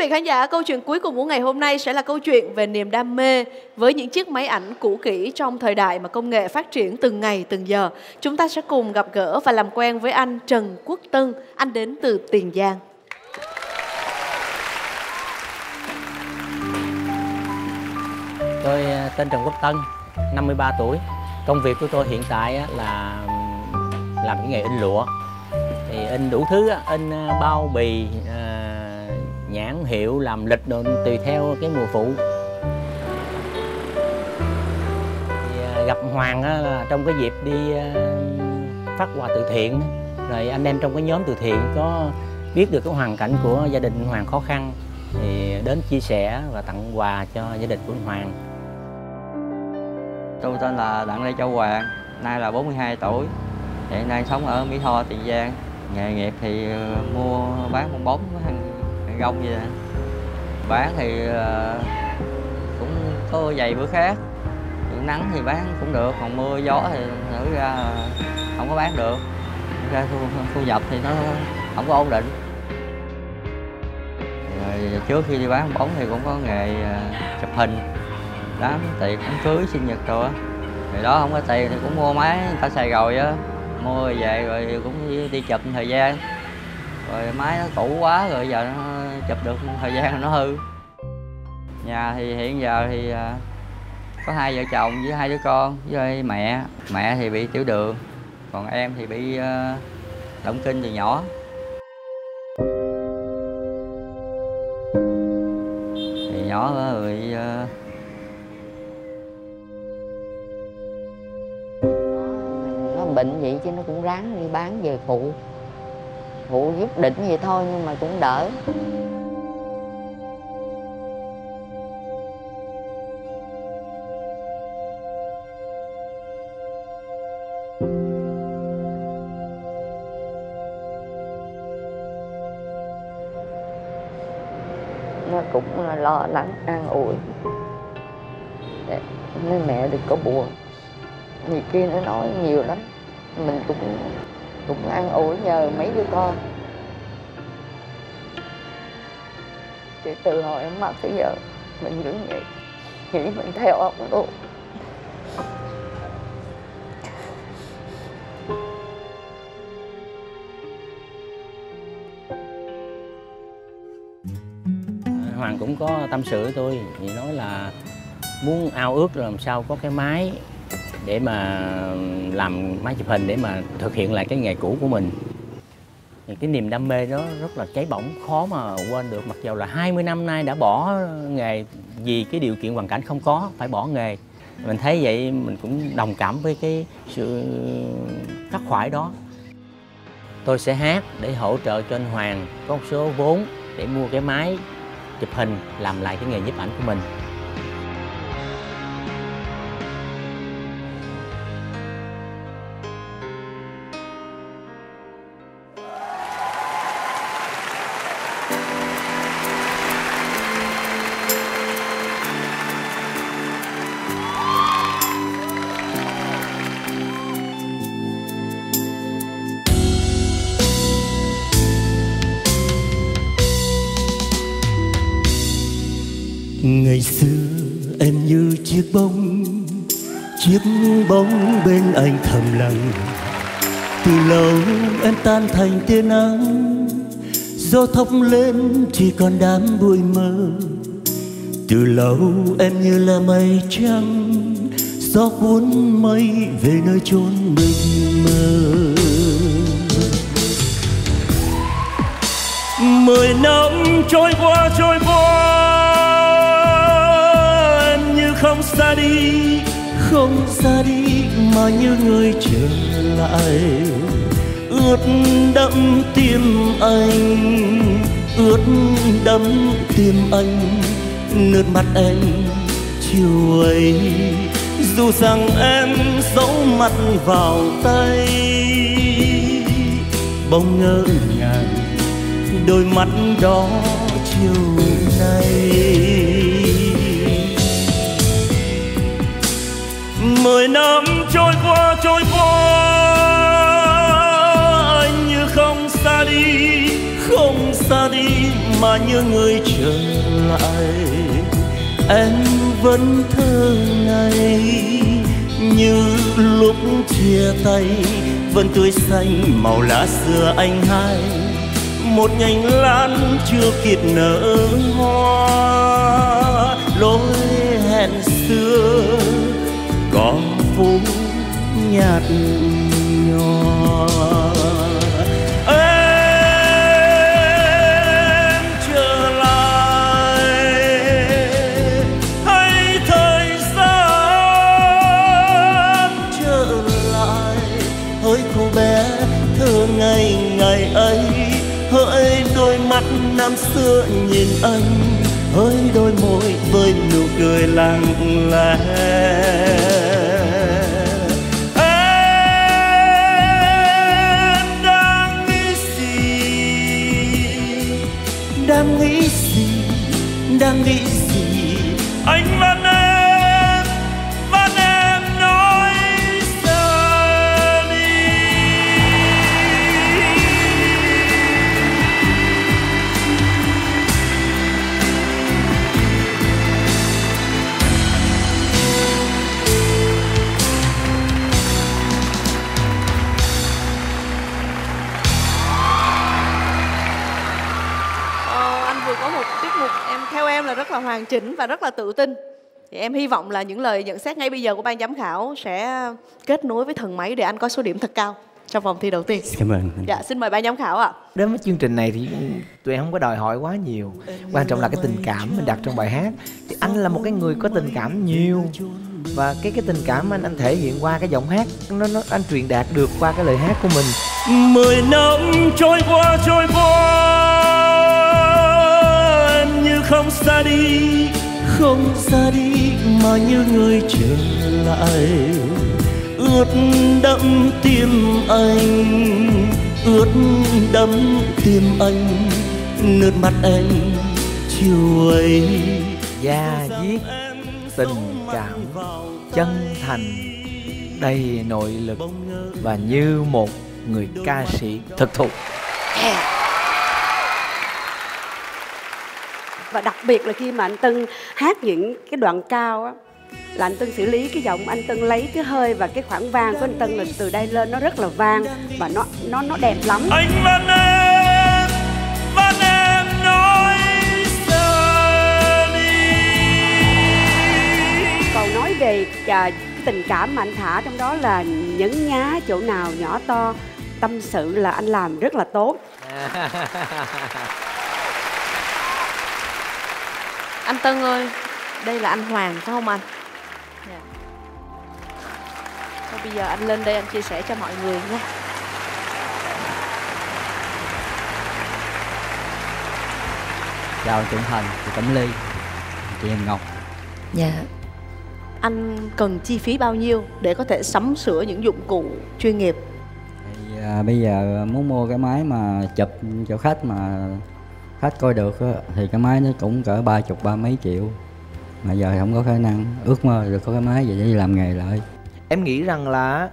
vị khán giả, câu chuyện cuối cùng của ngày hôm nay sẽ là câu chuyện về niềm đam mê với những chiếc máy ảnh cũ kỹ trong thời đại mà công nghệ phát triển từng ngày từng giờ. Chúng ta sẽ cùng gặp gỡ và làm quen với anh Trần Quốc Tân, anh đến từ Tiền Giang. Tôi à, tên Trần Quốc Tân, 53 tuổi. Công việc của tôi hiện tại là làm cái nghề in lụa. Thì in đủ thứ, in à, bao bì, à, nhãn hiệu, làm lịch đồ tùy theo cái mùa vụ. Thì à, gặp Hoàng là trong cái dịp đi à, phát quà từ thiện rồi anh em trong cái nhóm từ thiện có biết được cái hoàn cảnh của gia đình Hoàng khó khăn thì đến chia sẻ và tặng quà cho gia đình của Hoàng Tôi tên là Đặng Lê Châu Hoàng, nay là 42 tuổi, hiện nay sống ở Mỹ Tho, Tiền Giang. Nghề nghiệp thì ờ, mua bán bong bóng gông vậy. À? Bán thì ờ, cũng có vài bữa khác. Nắng thì bán cũng được, còn mưa gió thì thử ra không có bán được. Ra thu, thu nhập thì nó không có ổn định. Rồi trước khi đi bán bóng thì cũng có nghề ờ, chụp hình đám tiệc đám cưới sinh nhật rồi thì đó không có tiền thì cũng mua máy người ta xài rồi á mua về rồi cũng đi chụp thời gian rồi máy nó cũ quá rồi giờ nó chụp được thời gian nó hư. Nhà thì hiện giờ thì à, có hai vợ chồng với hai đứa con với mẹ. Mẹ thì bị tiểu đường, còn em thì bị à, động kinh từ nhỏ. Thì nhỏ rồi à. nó bệnh vậy chứ nó cũng ráng đi bán về phụ phụ giúp đỉnh vậy thôi, nhưng mà cũng đỡ. Nó cũng ờ, lo lắng, an ủi. Nên mẹ đừng có buồn. Nhiều kia nó nói nhiều lắm, mình cũng cũng ăn ủi nhờ mấy đứa con. Chị từ hồi em mặc tới giờ, mình cứ nghĩ nghĩ mình theo ông luôn Hoàng cũng có tâm sự với tôi thì nói là muốn ao ước làm sao có cái máy để mà làm máy chụp hình để mà thực hiện lại cái nghề cũ của mình. Thì cái niềm đam mê đó rất là cháy bỏng, khó mà quên được. Mặc dù là 20 năm nay đã bỏ nghề vì cái điều kiện hoàn cảnh không có, phải bỏ nghề. Mình thấy vậy mình cũng đồng cảm với cái sự khắc khoải đó. Tôi sẽ hát để hỗ trợ cho anh Hoàng có một số vốn để mua cái máy chụp hình làm lại cái nghề nhiếp ảnh của mình. Ngày xưa em như chiếc bóng chiếc bóng bên anh thầm lặng. Từ lâu em tan thành tia nắng, gió thốc lên chỉ còn đám bụi mơ từ lâu em như là mây trắng, gió cuốn mây về nơi chốn mình mơ. Mười năm trôi qua trôi qua không xa đi, không xa đi mà như người trở lại. Ướt đẫm tim anh, ướt đẫm tim anh, nước mắt anh chiều ấy. Dù rằng em giấu mặt vào tay, bỗng ngỡ ngàng, đôi mắt đó chiều nay. Mười năm trôi qua trôi qua. Anh như không xa đi, không xa đi mà như người trở lại. Em vẫn thơ ngày như lúc chia tay, vẫn tươi xanh màu lá xưa anh hai. Một nhành lan chưa kịp nở hoa nhạt nhòa. Em trở lại hãy thời gian trở lại. Hỡi cô bé thơ ngày ngày ấy, hỡi đôi mắt năm xưa nhìn anh. Hỡi đôi môi với nụ cười lặng lẽ. Đang nghĩ gì? Đang nghĩ gì? Anh vẫn em theo em là rất là hoàn chỉnh và rất là tự tin. Thì em hy vọng là những lời nhận xét ngay bây giờ của ban giám khảo sẽ kết nối với thần máy để anh có số điểm thật cao trong vòng thi đầu tiên. Cảm ơn dạ xin mời ban giám khảo ạ. Đến với chương trình này thì tụi em không có đòi hỏi quá nhiều. Quan trọng là cái tình cảm mình đặt trong bài hát. Thì anh là một cái người có tình cảm nhiều. Và cái cái tình cảm anh anh thể hiện qua cái giọng hát. Nó nó anh truyền đạt được qua cái lời hát của mình. Mười năm trôi qua trôi qua không xa đi không xa đi mà như người trở lại. Ướt đẫm tim anh ướt đẫm tim anh nước mắt anh chiều ấy. Da diết tình cảm chân thành đầy nội lực và như một người ca sĩ thực thụ và đặc biệt là khi mà anh Tân hát những cái đoạn cao á là anh Tân xử lý cái giọng anh Tân lấy cái hơi và cái khoảng vang của anh Tân là từ đây lên nó rất là vang và nó nó nó đẹp lắm. Anh vẫn em vẫn em nói đi. Còn nói về à, cái tình cảm mà anh thả trong đó là nhấn nhá chỗ nào nhỏ to tâm sự là anh làm rất là tốt anh Tân ơi đây là anh Hoàng phải không anh dạ. Thôi bây giờ anh lên đây anh chia sẻ cho mọi người nha chào trưởng thành chị Cẩm Ly chị Hồng Ngọc Dạ. Anh cần chi phí bao nhiêu để có thể sắm sửa những dụng cụ chuyên nghiệp? thì à, bây giờ muốn mua cái máy mà chụp cho khách mà khách coi được á, thì cái máy nó cũng cỡ ba chục ba mấy triệu. Mà giờ không có khả năng ước mơ được có cái máy vậy để đi làm nghề lại. Em nghĩ rằng là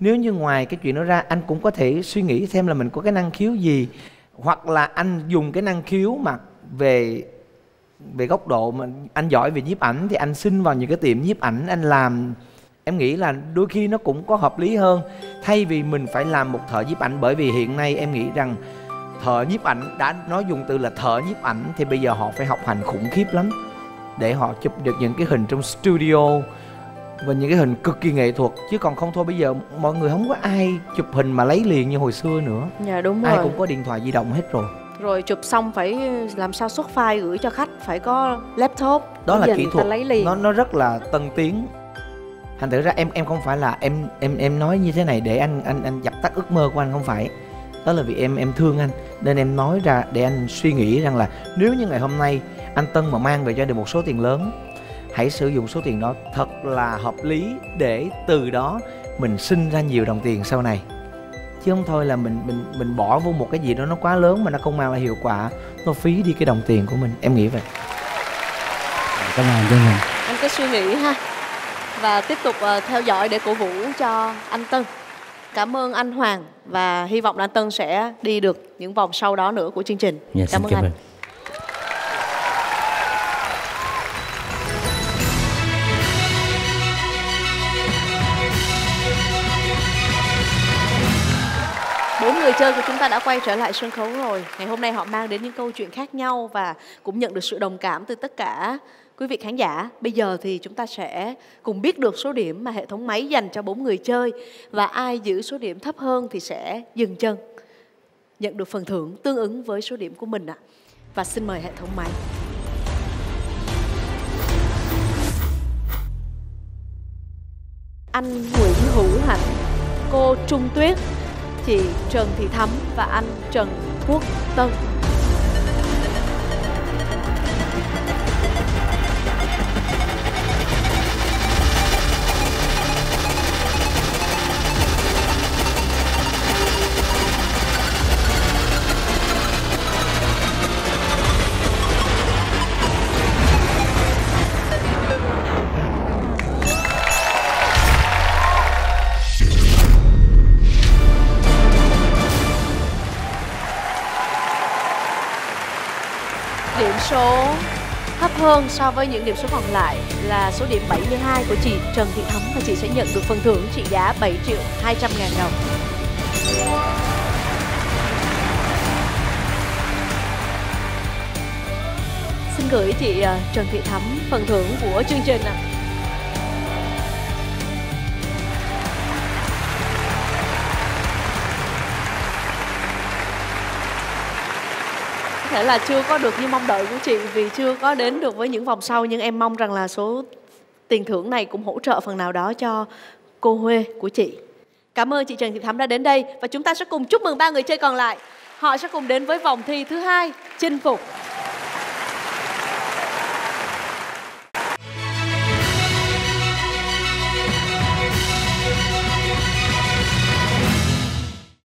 nếu như ngoài cái chuyện đó ra anh cũng có thể suy nghĩ xem là mình có cái năng khiếu gì hoặc là anh dùng cái năng khiếu mà về về góc độ mà anh giỏi về nhiếp ảnh thì anh xin vào những cái tiệm nhiếp ảnh anh làm. Em nghĩ là đôi khi nó cũng có hợp lý hơn. Thay vì mình phải làm một thợ nhiếp ảnh bởi vì hiện nay em nghĩ rằng thợ nhiếp ảnh đã nói dùng từ là thợ nhiếp ảnh thì bây giờ họ phải học hành khủng khiếp lắm để họ chụp được những cái hình trong studio và những cái hình cực kỳ nghệ thuật chứ còn không thôi bây giờ mọi người không có ai chụp hình mà lấy liền như hồi xưa nữa Dạ đúng ai rồi. cũng có điện thoại di động hết rồi Rồi chụp xong phải làm sao xuất file gửi cho khách, phải có laptop. đó là kỹ thuật lấy liền. nó nó rất là tân tiến thành thử ra em em không phải là em em em nói như thế này để anh anh anh dập tắt ước mơ của anh không phải đó là vì em em thương anh. Nên em nói ra để anh suy nghĩ rằng là nếu như ngày hôm nay anh Tân mà mang về cho được một số tiền lớn hãy sử dụng số tiền đó thật là hợp lý để từ đó mình sinh ra nhiều đồng tiền sau này. Chứ không thôi là mình mình mình bỏ vô một cái gì đó nó quá lớn mà nó không mang lại hiệu quả nó phí đi cái đồng tiền của mình. Em nghĩ vậy. Cảm ơn chương trình Anh. Cứ suy nghĩ ha. Và tiếp tục ờ, theo dõi để cổ vũ cho anh Tân. Cảm ơn anh Hoàng và hy vọng là anh Tân sẽ đi được những vòng sau đó nữa của chương trình. Dạ, cảm ơn cảm anh. ơn bốn người chơi của chúng ta đã quay trở lại sân khấu rồi. Ngày hôm nay họ mang đến những câu chuyện khác nhau và cũng nhận được sự đồng cảm từ tất cả quý vị khán giả. Bây giờ thì chúng ta sẽ cùng biết được số điểm mà hệ thống máy dành cho bốn người chơi và ai giữ số điểm thấp hơn thì sẽ dừng chân nhận được phần thưởng tương ứng với số điểm của mình ạ. Và xin mời hệ thống máy. Anh Nguyễn Hữu Hạnh, cô Trung Tuyết, chị Trần Thị Thắm và anh Trần Quốc Tân. Hơn so với những điểm số còn lại là số điểm 72 của chị Trần Thị Thắm và chị sẽ nhận được phần thưởng trị giá 7 triệu 200 ngàn đồng. Xin gửi chị ờ, Trần Thị Thắm phần thưởng của chương trình ạ. À. thể là chưa có được như mong đợi của chị vì chưa có đến được với những vòng sau nhưng em mong rằng là số tiền thưởng này cũng hỗ trợ phần nào đó cho cô Huê của chị. Cảm ơn chị Trần Thị Thắm đã đến đây và chúng ta sẽ cùng chúc mừng ba người chơi còn lại. Họ sẽ cùng đến với vòng thi thứ hai chinh phục